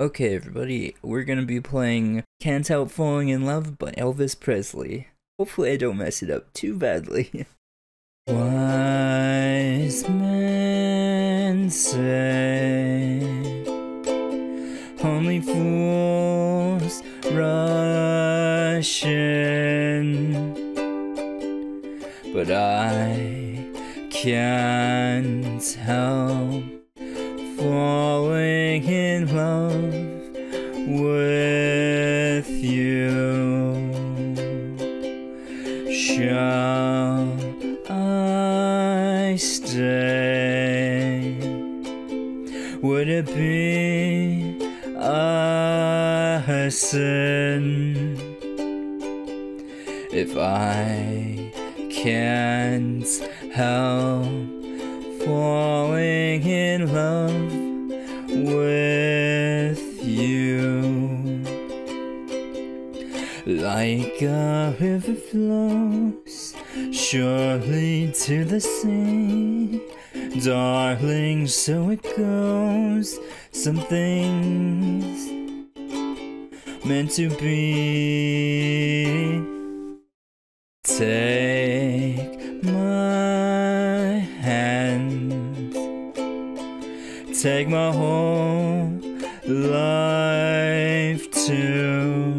Okay, everybody, we're gonna be playing Can't Help Falling in Love by Elvis Presley. Hopefully, I don't mess it up too badly. Wise men say only fools rush in, but I can't help Would it be a sin if I can't help falling in love with you. Like a river flows surely to the sea, darling, so it goes. Some things meant to be. Take my hand, take my whole life too.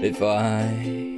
If I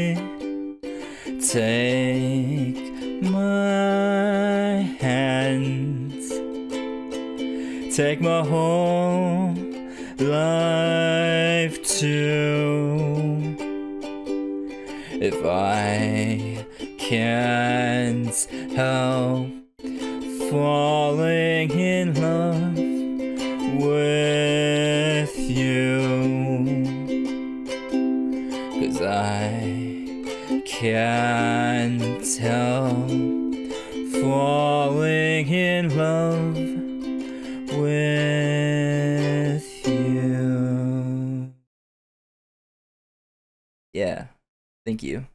Take my hand, take my whole life too. If I can't help falling in love with you, can't help falling in love with you. Yeah. Thank you.